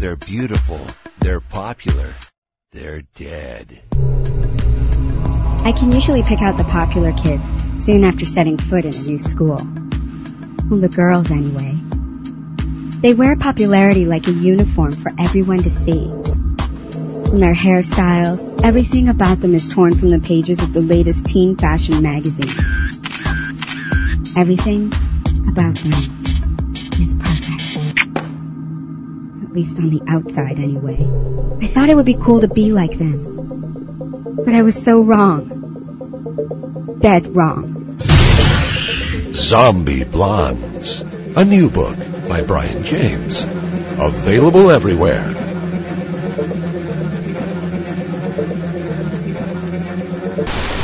They're beautiful. They're popular. They're dead. I can usually pick out the popular kids soon after setting foot in a new school. Well, the girls anyway. They wear popularity like a uniform for everyone to see. From their hairstyles, everything about them is torn from the pages of the latest teen fashion magazine. Everything about them is perfect at least on the outside anyway. I thought it would be cool to be like them. But I was so wrong. Dead wrong. Zombie Blondes, a new book by Brian James. Available everywhere. you